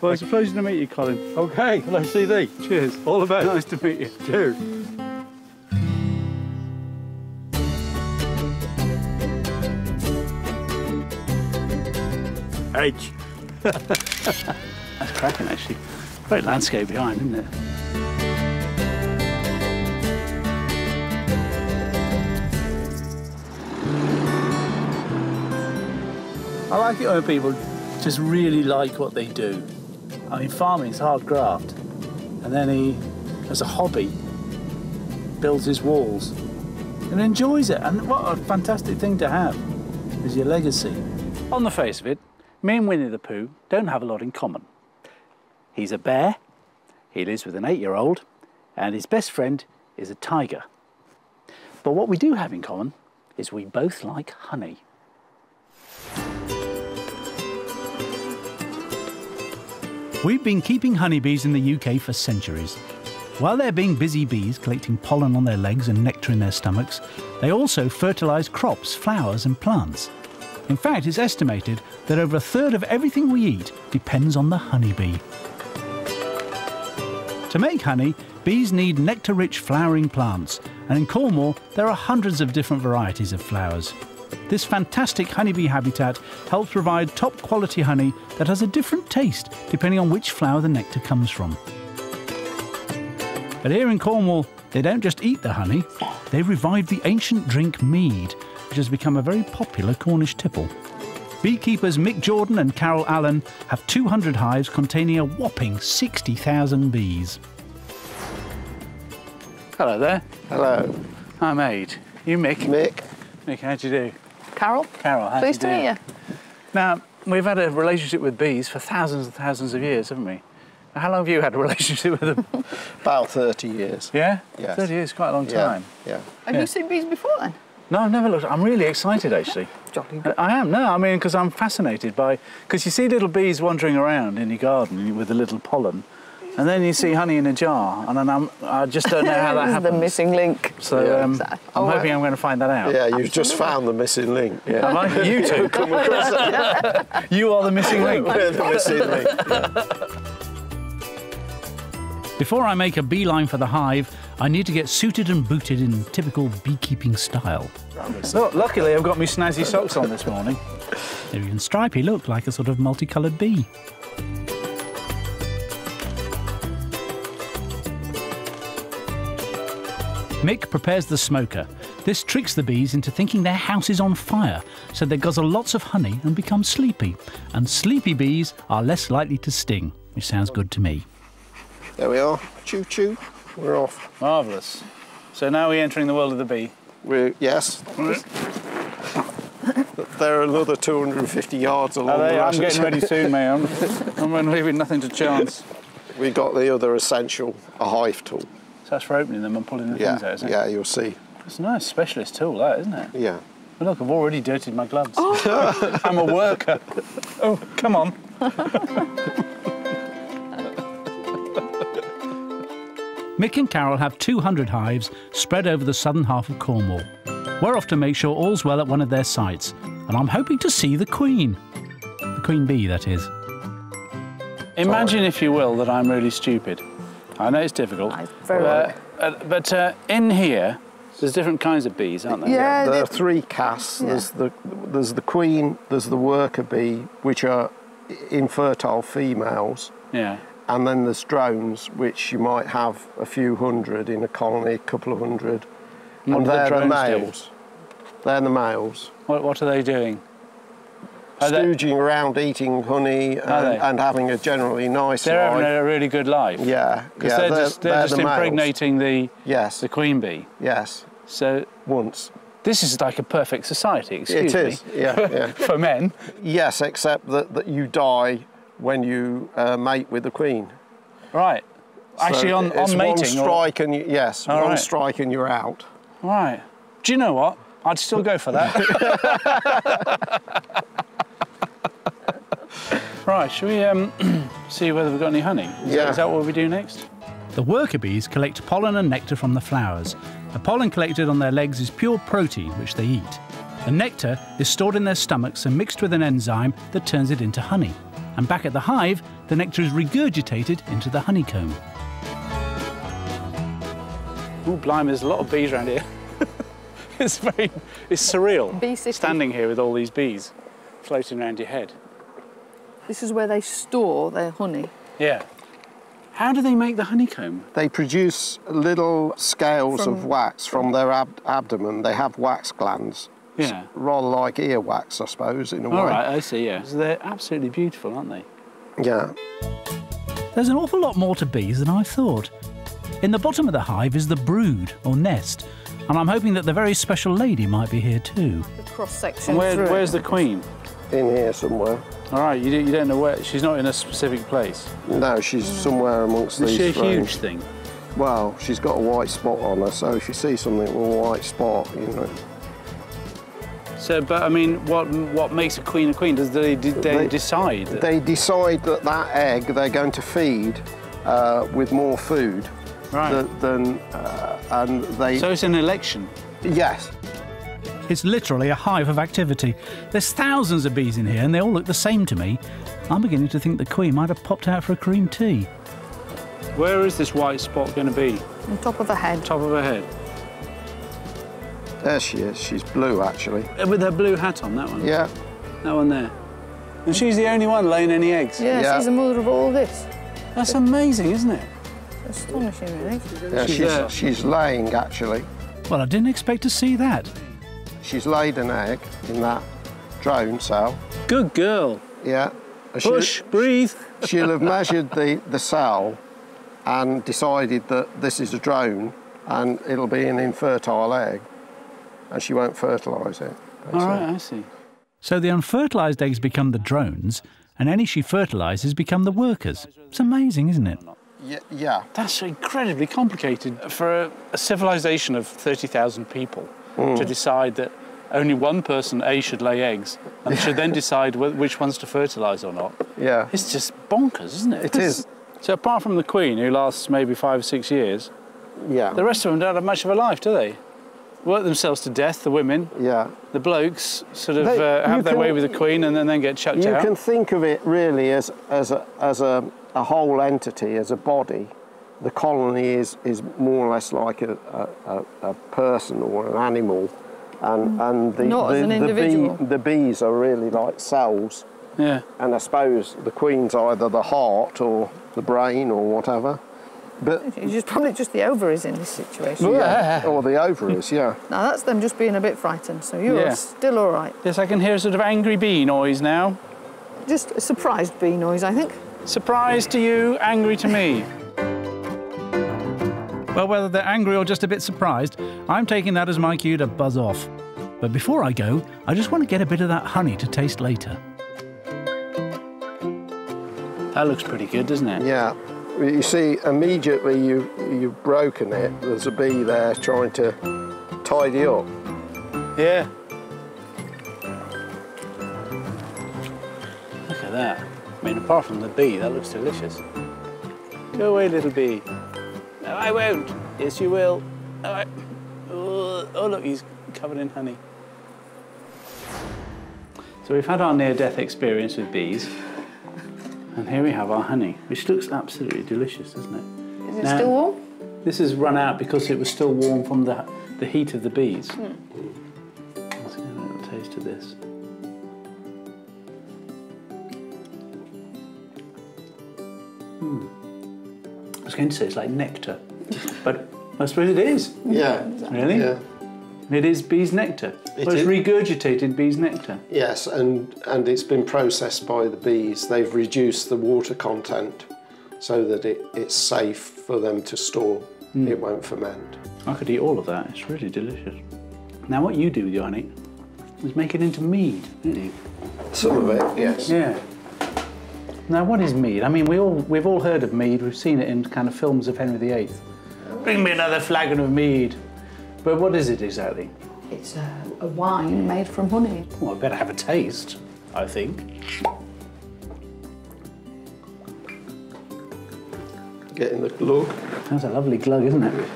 Speaker 7: Well, it's a pleasure to meet you, Colin.
Speaker 6: Okay, nice to see thee.
Speaker 7: Cheers.
Speaker 6: All the best.
Speaker 7: Nice to meet you.
Speaker 6: Cheers.
Speaker 7: Edge. That's cracking, actually. Great landscape behind, isn't it? I like it when people just really like what they do. I mean, farming's hard graft. And then he, as a hobby, builds his walls and enjoys it. And what a fantastic thing to have is your legacy. On the face of it, me and Winnie the Pooh don't have a lot in common. He's a bear, he lives with an eight year old, and his best friend is a tiger. But what we do have in common is we both like honey.
Speaker 1: We've been keeping honeybees in the UK for centuries. While they're being busy bees collecting pollen on their legs and nectar in their stomachs, they also fertilise crops, flowers, and plants. In fact, it's estimated that over a third of everything we eat depends on the honeybee. To make honey, bees need nectar rich flowering plants, and in Cornwall there are hundreds of different varieties of flowers. This fantastic honeybee habitat helps provide top quality honey that has a different taste depending on which flower the nectar comes from. But here in Cornwall, they don't just eat the honey, they revive the ancient drink mead, which has become a very popular Cornish tipple. Beekeepers Mick Jordan and Carol Allen have 200 hives containing a whopping 60,000 bees.
Speaker 7: Hello there,
Speaker 8: Hello,
Speaker 7: I'm Ade. You Mick?
Speaker 8: Mick.
Speaker 7: Mick, how'd you do?
Speaker 2: Carol,
Speaker 7: Carol, how'd
Speaker 2: pleased
Speaker 7: you
Speaker 2: to meet you.
Speaker 7: Now, we've had a relationship with bees for thousands and thousands of years, haven't we? Now, How long have you had a relationship with them?
Speaker 8: About 30 years.
Speaker 7: yeah?
Speaker 8: Yes.
Speaker 7: 30 years, quite a long time.
Speaker 8: yeah.
Speaker 2: Have
Speaker 7: Yeah.
Speaker 2: you seen bees before then?
Speaker 7: No, I've never looked. I'm really excited, actually.
Speaker 2: Jolly
Speaker 7: I- I am, no, I mean, because I'm fascinated by. Because you see little bees wandering around in your garden with a little pollen, and then you see honey in a jar, and then I'm, I just don't know how that
Speaker 2: This is
Speaker 7: happens.
Speaker 2: the missing link.
Speaker 7: So
Speaker 8: Yeah.
Speaker 7: um,
Speaker 2: Exactly.
Speaker 7: I'm
Speaker 2: Oh,
Speaker 7: hoping I'm going to find that out.
Speaker 8: Yeah, you've just found the missing link. Yeah.
Speaker 7: Am I? You two.
Speaker 8: Come across it.
Speaker 7: You are the missing link.
Speaker 8: We're the missing link.
Speaker 1: Before I make a beeline for the hive, I need to get suited and booted in typical beekeeping style.
Speaker 7: Look, luckily, I've got my snazzy socks on this morning.
Speaker 1: They're even stripy, look like a sort of multicoloured bee. Mick prepares the smoker. This tricks the bees into thinking their house is on fire, so they guzzle lots of honey and become sleepy. And sleepy bees are less likely to sting, which sounds good to me.
Speaker 8: There we are. Choo choo. We're off.
Speaker 7: Marvellous. So now we're entering the world of the bee.
Speaker 8: We're, yes. They're another 250 yards along
Speaker 7: they?
Speaker 8: the
Speaker 7: I'm getting ready soon, mate. I'm, I'm leaving nothing to chance.
Speaker 8: We got the other essential, a hive tool.
Speaker 7: So that's for opening them and pulling the
Speaker 8: Yeah,
Speaker 7: things out, isn't it?
Speaker 8: yeah, you'll see.
Speaker 7: It's a nice specialist tool, that, isn't it?
Speaker 8: Yeah.
Speaker 7: But look, I've already dirtied my gloves. Oh. I'm a worker. Oh, come on.
Speaker 1: Mick and Carol have 200 hives spread over the southern half of Cornwall. We're off to make sure all's well at one of their sites, and I'm hoping to see the Queen. The Queen Bee, that is.
Speaker 7: Imagine, if you will, that I'm really stupid. I know it's difficult.
Speaker 2: Nice, very
Speaker 7: uh, uh, but uh, in here, there's different kinds of bees, aren't there?
Speaker 2: Yeah,
Speaker 8: There are three castes.
Speaker 2: Yeah.
Speaker 8: There's the there's the queen, there's the worker bee, which are infertile females,
Speaker 7: Yeah.
Speaker 8: and then there's drones, which you might have a few hundred in a colony, a couple of hundred,
Speaker 7: What
Speaker 8: and
Speaker 7: do
Speaker 8: they're the
Speaker 7: drones do?
Speaker 8: males. They're the males.
Speaker 7: What, what are they doing? Are they,
Speaker 8: Stooging around, eating honey, and, and having a generally nice
Speaker 7: they're having a really good life.
Speaker 8: Yeah,
Speaker 7: Because
Speaker 8: yeah,
Speaker 7: they're, just, they're, just
Speaker 8: the males.
Speaker 7: impregnating the,
Speaker 8: Yes,
Speaker 7: the queen bee.
Speaker 8: yes.
Speaker 1: So
Speaker 8: once.
Speaker 1: this is like a perfect society, excuse
Speaker 8: It
Speaker 1: me.
Speaker 8: is, yeah, yeah.
Speaker 1: For men.
Speaker 8: Yes, except that, that you die when you uh, mate with the queen.
Speaker 1: Right. Actually,
Speaker 8: So
Speaker 1: on,
Speaker 8: it's
Speaker 1: on
Speaker 8: one
Speaker 1: mating. or-
Speaker 8: strike and you, yes,
Speaker 1: All
Speaker 8: one
Speaker 1: right.
Speaker 8: strike and you're out.
Speaker 1: Right. Do you know what? I'd still go for that. right, shall we um, see whether we've got any honey? Is,
Speaker 8: Yeah.
Speaker 1: that, is that what we do next? The worker bees collect pollen and nectar from the flowers. The pollen collected on their legs is pure protein, which they eat. The nectar is stored in their stomachs and mixed with an enzyme that turns it into honey. And back at the hive, the nectar is regurgitated into the honeycomb. Oh, blimey, there's a lot of bees around here. it's very, it's surreal.
Speaker 2: Bee city.
Speaker 1: Standing here with all these bees floating around your head.
Speaker 2: This is where they store their honey.
Speaker 1: Yeah. How do they make the honeycomb?
Speaker 8: They produce little scales
Speaker 2: From-
Speaker 8: of wax from their ab- abdomen. They have wax glands.
Speaker 1: Yeah.
Speaker 8: Rather like earwax, I suppose, in a way.
Speaker 1: All right, I see, yeah. So they're absolutely beautiful, aren't they?
Speaker 8: Yeah.
Speaker 1: There's an awful lot more to bees than I thought. In the bottom of the hive is the brood, or nest, and I'm hoping that the very special lady might be here too.
Speaker 2: The cross section
Speaker 1: Where, where's the queen?
Speaker 8: In here somewhere.
Speaker 1: All right, you, don't- you don't know where. She's not in a specific place.
Speaker 8: No, she's somewhere amongst
Speaker 1: Is
Speaker 8: these.
Speaker 1: she a huge thing?
Speaker 8: Well, she's got a white spot on her, so if you see something with a white spot, you know.
Speaker 1: So, but I mean, what what makes a queen a queen? Does they did they,
Speaker 8: They-
Speaker 1: decide? That,
Speaker 8: They decide that that egg they're going to feed uh, with more food
Speaker 1: right.
Speaker 8: th- than, uh, and they.
Speaker 1: so it's an election.
Speaker 8: yes.
Speaker 1: It's literally a hive of activity. There's thousands of bees in here, and they all look the same to me. I'm beginning to think the queen might have popped out for a cream tea. Where is this white spot going to be?
Speaker 2: On top of her head.
Speaker 1: Top of her head.
Speaker 8: There she is. She's blue, actually.
Speaker 1: Uh, With her blue hat on, that one.
Speaker 8: Yeah.
Speaker 1: That one there. And she's the only one laying any eggs.
Speaker 2: Yeah,
Speaker 8: Yeah.
Speaker 2: she's the mother of all this.
Speaker 1: That's amazing, isn't it?
Speaker 2: Astonishing, really.
Speaker 8: yeah
Speaker 1: She's
Speaker 8: she's, she's laying, actually.
Speaker 1: Well, I didn't expect to see that.
Speaker 8: She's laid an egg in that drone cell.
Speaker 1: Good girl.
Speaker 8: Yeah. And she-
Speaker 1: Push, breathe.
Speaker 8: she'll have measured the, the cell and decided that this is a drone and it'll be an infertile egg and she won't fertilise it.
Speaker 1: All right, I see. So the unfertilised eggs become the drones, and any she fertilises become the workers. It's amazing, isn't it?
Speaker 8: Yeah, yeah.
Speaker 1: That's incredibly complicated for a, a civilization of 30,000 people to decide that only one person, A, should lay eggs and should then decide which ones to fertilise or not.
Speaker 8: yeah.
Speaker 1: It's just bonkers, isn't it?
Speaker 8: It is.
Speaker 1: So apart from the queen, who lasts maybe five or six years,
Speaker 8: Yeah.
Speaker 1: the rest of them don't have much of a life, do they? Work themselves to death, the women.
Speaker 8: yeah.
Speaker 1: The blokes sort of
Speaker 8: They-
Speaker 1: uh, have their
Speaker 8: can-
Speaker 1: way with the queen and then, then get chucked
Speaker 8: You
Speaker 1: out.
Speaker 8: You can think of it really as, as, a, as a, a whole entity, as a body. The colony is, is more or less like a, a, a, a person or an animal. And, mm. and the,
Speaker 2: Not
Speaker 8: the,
Speaker 2: as an
Speaker 8: the, bee, the bees are really like cells.
Speaker 1: Yeah.
Speaker 8: And I suppose the queen's either the heart or the brain or whatever. But
Speaker 2: It's just probably just the ovaries in this situation.
Speaker 8: yeah, or the ovaries, yeah.
Speaker 2: Now that's them just being a bit frightened, so you're
Speaker 1: Yeah.
Speaker 2: still all right.
Speaker 1: Yes, I can hear a sort of angry bee noise now.
Speaker 2: Just a surprised bee noise, I think.
Speaker 1: Surprise to you, angry to me. Well, whether they're angry or just a bit surprised, I'm taking that as my cue to buzz off. But before I go, I just want to get a bit of that honey to taste later. That looks pretty good, doesn't it?
Speaker 8: Yeah. You see, immediately you, you've broken it, there's a bee there trying to tidy up.
Speaker 1: Yeah. Look at that. I mean, apart from the bee, that looks delicious. Go away, little bee. No, I won't. Yes, you will. No, I... oh, look, he's covered in honey. So we've had our near-death experience with bees. And here we have our honey, which looks absolutely delicious, doesn't it?
Speaker 2: Is it
Speaker 1: Now-
Speaker 2: still warm?
Speaker 1: This has run out because it was still warm from the, the heat of the bees.
Speaker 2: Hmm.
Speaker 1: Let's get a little taste of this. Going to say it's like nectar, but I suppose it is.
Speaker 8: Yeah.
Speaker 1: Really?
Speaker 8: Yeah.
Speaker 1: It is bees' nectar.
Speaker 8: It
Speaker 1: well, it's
Speaker 8: is.
Speaker 1: regurgitated bees' nectar.
Speaker 8: Yes, and, and it's been processed by the bees. They've reduced the water content so that it, it's safe for them to store. Hmm. it won't ferment.
Speaker 1: I could eat all of that. It's really delicious. Now, what you do with your honey is make it into mead, don't you?
Speaker 8: Some of it, yes.
Speaker 1: Yeah. Now, what is mead? I mean, we all we've all heard of mead. We've seen it in kind of films of Henry VIII. Bring me another flagon of mead. But what is it exactly?
Speaker 2: It's a, a wine made from honey.
Speaker 1: Well, I better have a taste. I think.
Speaker 8: Getting the glug.
Speaker 1: That's a lovely glug, isn't it?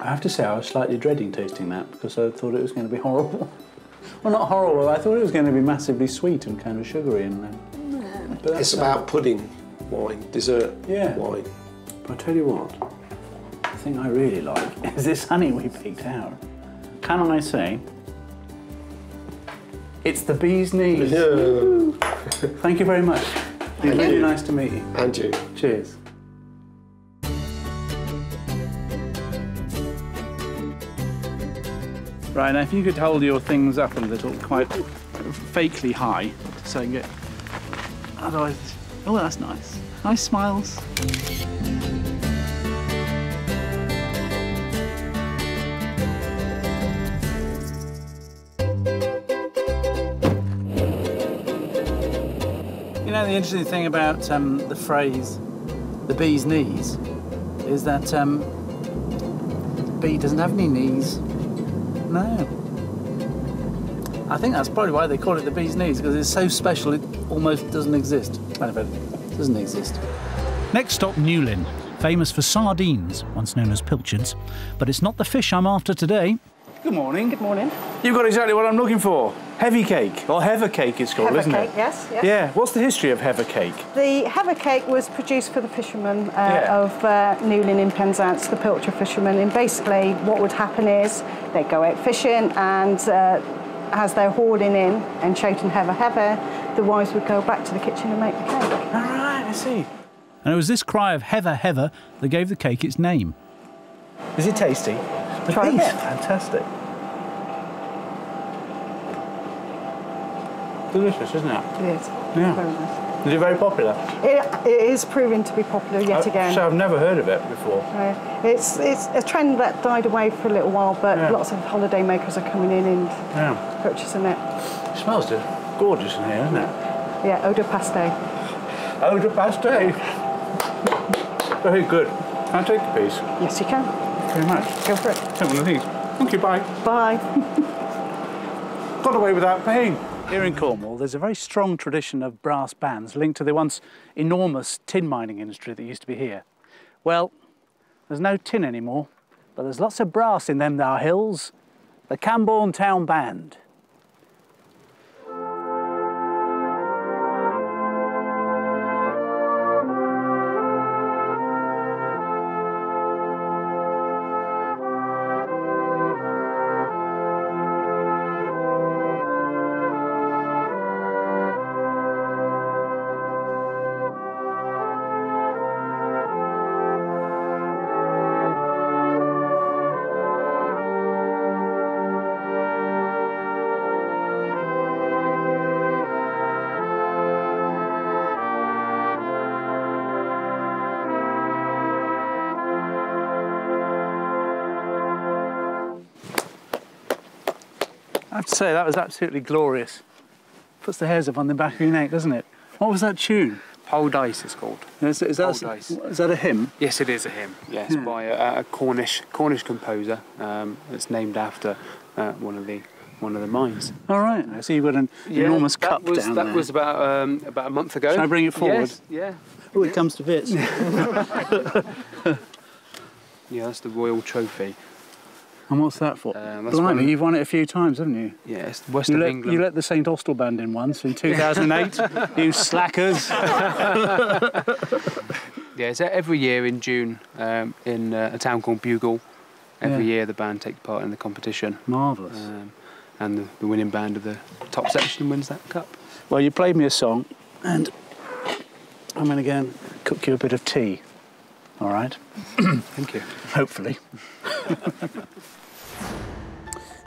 Speaker 1: I have to say, I was slightly dreading tasting that because I thought it was going to be horrible. Well, not horrible. I thought it was going to be massively sweet and kind of sugary, and uh, but
Speaker 8: It's about pudding wine, dessert
Speaker 1: Yeah.
Speaker 8: wine.
Speaker 1: But I tell you what, the thing I really like is this honey we picked out. Can I say? It's the bee's knees. Thank you very much. It's really nice to meet you.
Speaker 8: And you.
Speaker 1: Cheers. Right, now if you could hold your things up a little, quite fakely high, so I can get. Otherwise. Oh, that's nice. Nice smiles. You know, the interesting thing about um, the phrase the bee's knees is that um, the bee doesn't have any knees. No. I think that's probably why they call it the bee's knees, because it's so special it almost doesn't exist. Kind of it doesn't exist. Next stop, Newlyn, famous for sardines, once known as pilchards. But it's not the fish I'm after today. Good morning.
Speaker 9: Good morning.
Speaker 1: You've got exactly what I'm looking for. Heavy cake, or hevva cake it's called,
Speaker 9: Hevva
Speaker 1: isn't
Speaker 9: cake,
Speaker 1: it?
Speaker 9: yes, yes.
Speaker 1: Yeah. What's the history of hevva cake?
Speaker 9: The hevva cake was produced for the fishermen uh,
Speaker 1: Yeah.
Speaker 9: of uh, Newlyn in Penzance, the pilchard fishermen. And basically, what would happen is they'd go out fishing, and uh, as they're hauling in and shouting hevva, hevva, the wives would go back to the kitchen and make the cake.
Speaker 1: All right, I see. And it was this cry of hevva, hevva that gave the cake its name. Is it tasty?
Speaker 9: Try a
Speaker 1: It is. Fantastic. Delicious, isn't it?
Speaker 9: It is.
Speaker 1: Yeah.
Speaker 9: Very nice.
Speaker 1: Is it very popular?
Speaker 9: It, it is proving to be popular yet
Speaker 1: Uh,
Speaker 9: again.
Speaker 1: So I've never heard of it before.
Speaker 9: Uh, it's, it's a trend that died away for a little while, but
Speaker 1: Yeah.
Speaker 9: lots of holiday makers are coming in and
Speaker 1: Yeah.
Speaker 9: purchasing it.
Speaker 1: It smells gorgeous in here, isn't it?
Speaker 9: Yeah, eau de pastel.
Speaker 1: Oh, the pastel. Very good. Can I take a piece?
Speaker 9: Yes, you can.
Speaker 1: Thank you very much.
Speaker 9: Go for it.
Speaker 1: Take one of these. Thank you, bye.
Speaker 9: Bye.
Speaker 1: got away without paying. Here in Cornwall, there's a very strong tradition of brass bands linked to the once enormous tin mining industry that used to be here. Well, there's no tin anymore, but there's lots of brass in them there hills. The Camborne Town Band. Say, that was absolutely glorious. Puts the hairs up on the back of your neck, doesn't it? What was that tune?
Speaker 10: Pole Dice it's called.
Speaker 1: Is, is, that,
Speaker 10: Old Ice.
Speaker 1: is that a hymn?
Speaker 10: Yes, it is a hymn. Yes,
Speaker 1: Yeah.
Speaker 10: by a, a Cornish Cornish composer. Um, it's named after uh, one of the one of the mines.
Speaker 1: All right, I see you've got an enormous cup
Speaker 10: was,
Speaker 1: down
Speaker 10: That
Speaker 1: there.
Speaker 10: was about um, about a month ago.
Speaker 1: Shall I bring it forward?
Speaker 10: Yes, yeah.
Speaker 1: Oh, it comes to bits.
Speaker 10: Yeah, that's the royal trophy.
Speaker 1: And what's that for?
Speaker 10: Um,
Speaker 1: Blimey, you've won it a few times, haven't you?
Speaker 10: Yeah, it's the west
Speaker 1: You
Speaker 10: of
Speaker 1: let,
Speaker 10: England.
Speaker 1: you let the St Austell band in once in 2008. you slackers.
Speaker 10: Yeah, so every year in June um, in uh, a town called Bugle. Every
Speaker 1: Yeah.
Speaker 10: year the band takes part in the competition.
Speaker 1: Marvellous.
Speaker 10: Um, and the, the winning band of the top section wins that cup.
Speaker 1: Well, you played me a song, and I'm going to go and cook you a bit of tea. All right?
Speaker 10: Thank you.
Speaker 1: Hopefully.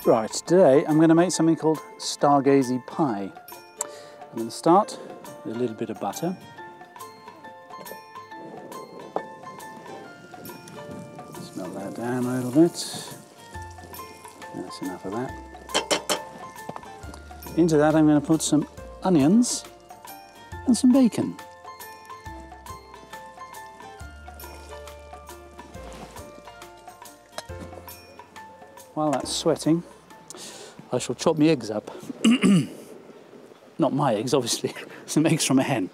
Speaker 1: Right, today I'm going to make something called stargazy pie. I'm going to start with a little bit of butter. Smell that down a little bit. That's enough of that. Into that I'm going to put some onions and some bacon. While that's sweating, I shall chop my eggs up. Not my eggs, obviously, some eggs from a hen.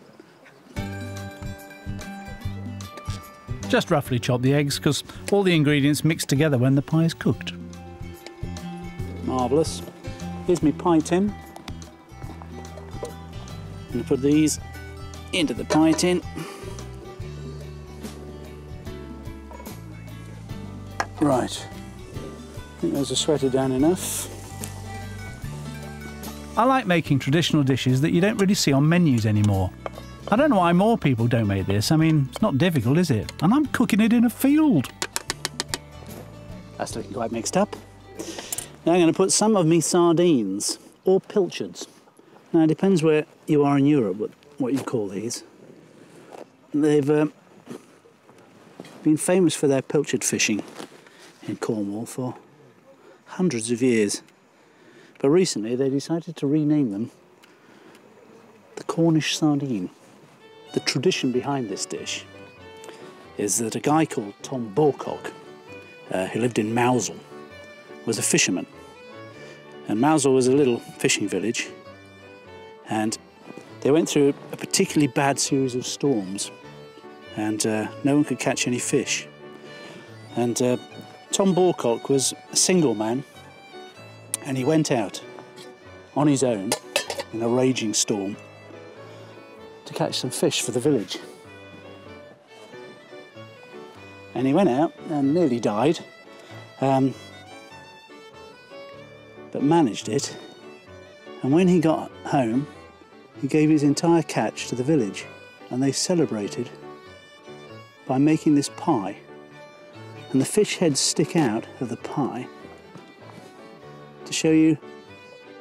Speaker 11: Just roughly chop the eggs because all the ingredients mix together when the pie is cooked.
Speaker 1: Marvellous. Here's my pie tin. I'm going to put these into the pie tin. Right. I think those are sweated down enough.
Speaker 11: I like making traditional dishes that you don't really see on menus anymore. I don't know why more people don't make this. I mean, it's not difficult, is it? And I'm cooking it in a field.
Speaker 1: That's looking quite mixed up. Now I'm going to put some of me sardines or pilchards. Now it depends where you are in Europe, what, what you call these. They've um, been famous for their pilchard fishing in Cornwall for hundreds of years. But recently they decided to rename them the Cornish sardine. The tradition behind this dish is that a guy called Tom Bawcock, uh, who lived in Mousehole, was a fisherman. And Mousehole was a little fishing village, and they went through a particularly bad series of storms, and uh, no one could catch any fish. And uh, Tom Bawcock was a single man, and he went out on his own in a raging storm to catch some fish for the village. And he went out and nearly died, um, but managed it. And when he got home, he gave his entire catch to the village, and they celebrated by making this pie. And the fish heads stick out of the pie to show you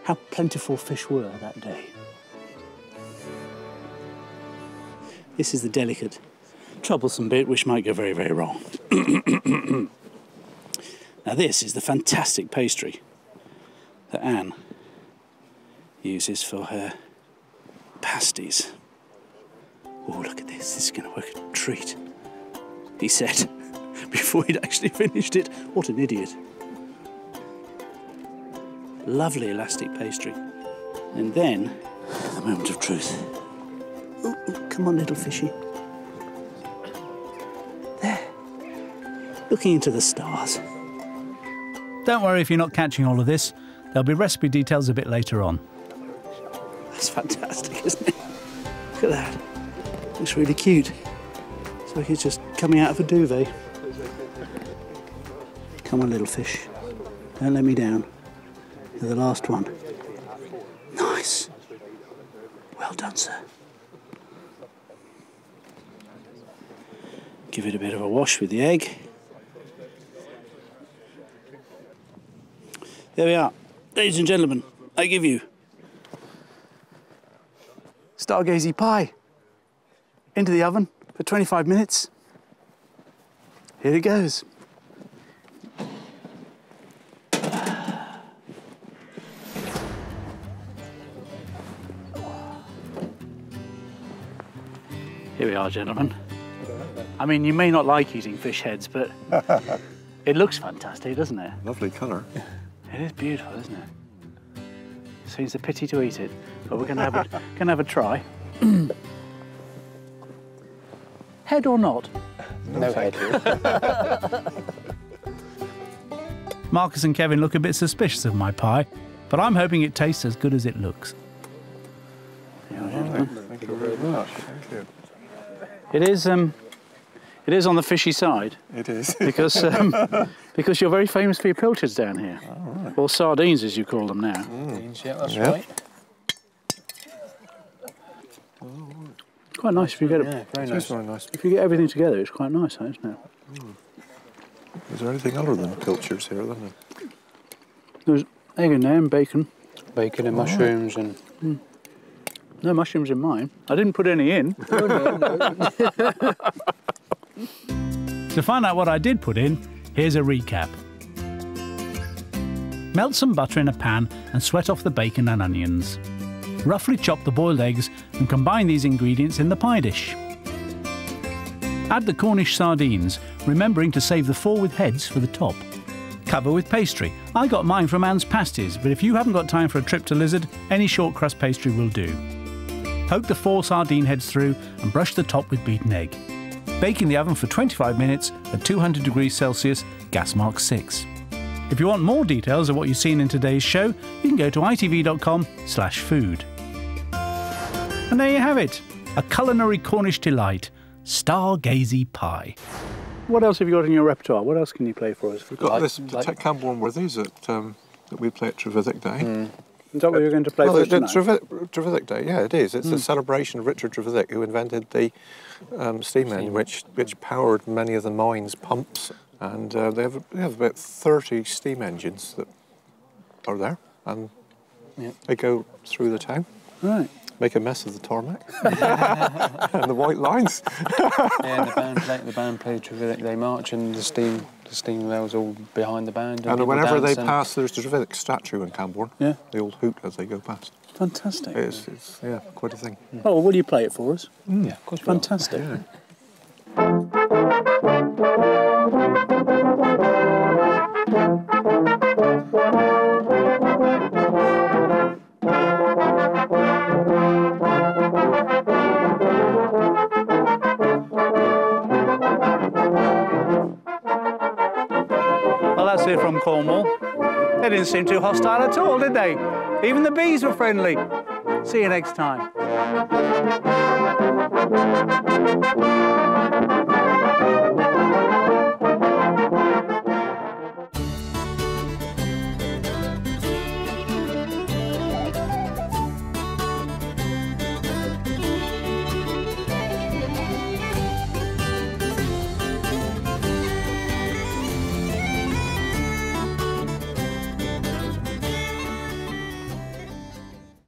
Speaker 1: how plentiful fish were that day. This is the delicate, troublesome bit which might go very, very wrong. now, this is the fantastic pastry that Anne uses for her pasties. Oh, look at this, this is going to work a treat. He said before he'd actually finished it. What an idiot. Lovely elastic pastry. And then, the moment of truth. Ooh, ooh, come on, little fishy. There. Looking into the stars.
Speaker 11: Don't worry if you're not catching all of this. There'll be recipe details a bit later on.
Speaker 1: That's fantastic, isn't it? Look at that. Looks really cute. It's like it's just coming out of a duvet. Come on, little fish. Don't let me down. You're the last one. Nice. Well done, sir. Give it a bit of a wash with the egg. There we are. Ladies and gentlemen, I give you Stargazy pie into the oven for 25 minutes. Here it goes. Here we are, gentlemen. I mean, you may not like eating fish heads, but it looks fantastic, doesn't it?
Speaker 12: Lovely colour.
Speaker 1: It is beautiful, isn't it? Seems a pity to eat it, but we're going to have a, gonna have a try. head or not?
Speaker 10: No head.
Speaker 11: Marcus and Kevin look a bit suspicious of my pie, but I'm hoping it tastes as good as it looks.
Speaker 1: It is. Um, it is on the fishy side
Speaker 12: It is.
Speaker 1: because um, because you're very famous for your pilchards down here, or sardines as you call them now.
Speaker 10: yeah, that's
Speaker 12: Yeah.
Speaker 10: right.
Speaker 1: Quite nice if you get it.
Speaker 10: Yeah, very nice.
Speaker 12: very nice.
Speaker 1: If you get everything together, it's quite nice, isn't it?
Speaker 12: Is there anything other than pilchards here? Then?
Speaker 1: There's egg in there and bacon.
Speaker 10: Bacon and mushrooms and
Speaker 1: No mushrooms in mine. I didn't put any in.
Speaker 11: To find out what I did put in,
Speaker 1: Here's a recap. Melt some butter in a pan and sweat off the bacon and onions. Roughly chop the boiled eggs and combine these ingredients in the pie dish. Add the Cornish sardines, remembering to save the four with heads for the top. Cover with pastry. I got mine from Anne's Pasties, but if you haven't got time for a trip to Lizard, any short crust pastry will do. Poke the four sardine heads through and brush the top with beaten egg. Bake in the oven for 25 minutes at 200 degrees Celsius, gas mark 6. If you want more details of what you've seen in today's show, you can go to itv.com slash food. And there you have it, a culinary Cornish delight, stargazy pie. What else have you got in your repertoire? What else can you play for us?
Speaker 12: We've got this like, like Camborne Worthies that, um, that we play at Trevithick Day.
Speaker 7: Mm. Is that what you're going to play
Speaker 12: well,
Speaker 7: for
Speaker 12: tonight? Trevithick Day, yeah, it is. It's mm. a celebration of Richard Trevithick, who invented the um, steam engine, which, which powered many of the mine's pumps. And uh, they, have, they have about 30 steam engines that are there, and yeah. they go through the town.
Speaker 7: Right
Speaker 12: make a mess of the tarmac and the white lines.
Speaker 10: yeah, the band play, the band play Trevithick Day March, and the steam steam rails all behind the band.
Speaker 12: And, and whenever they pass, there's the Trevithick statue in Camborne.
Speaker 7: Yeah,
Speaker 12: the old hoot as they go past.
Speaker 7: Fantastic.
Speaker 12: It's, it's yeah, quite a thing.
Speaker 7: Mm. Oh, well, will you play it for us?
Speaker 10: Mm. Yeah, of course.
Speaker 7: Fantastic. Didn't seem too hostile at all, did they? Even the bees were friendly. See you next time.